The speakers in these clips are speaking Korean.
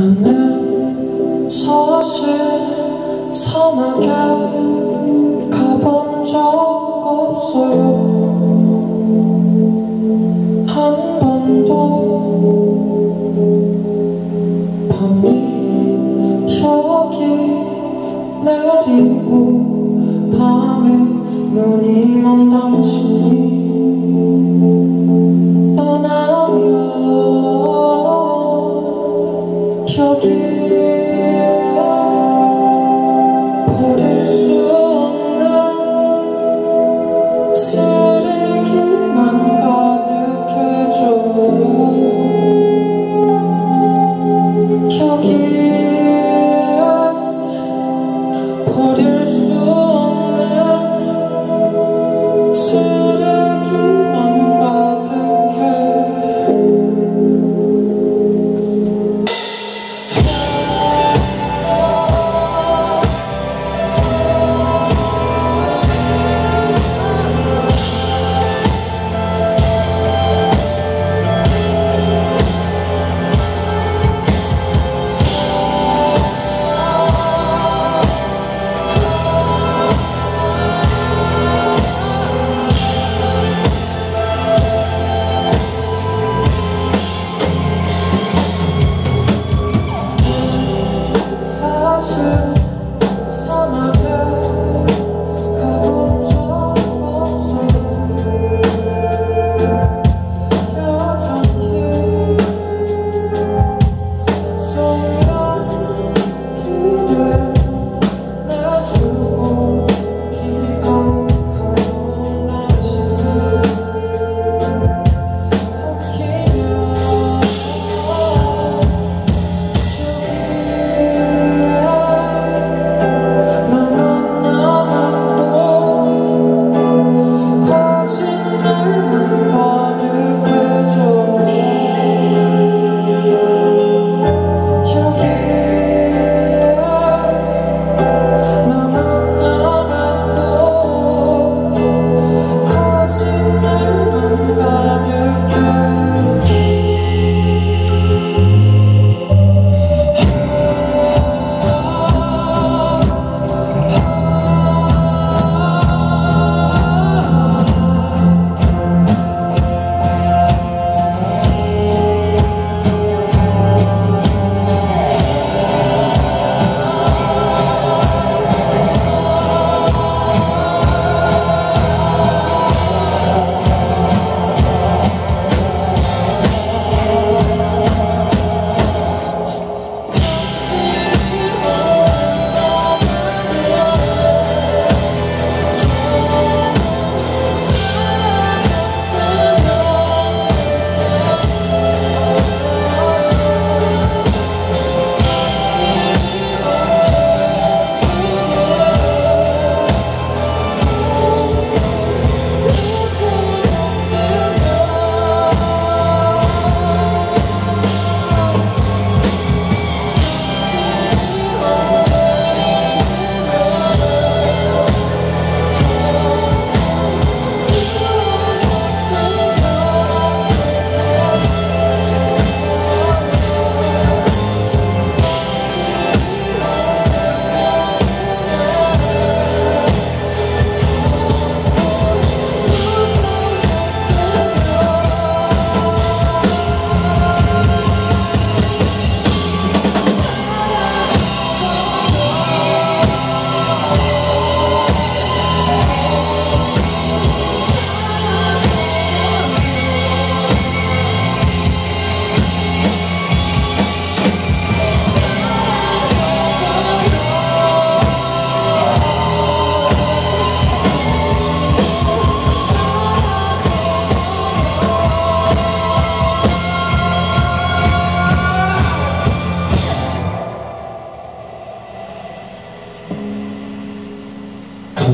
나는 사실 사막에 가본 적 없어요. 한 번도 밤이 여기 내리고 밤에 눈이 먼 당신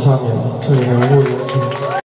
上面这里还有落叶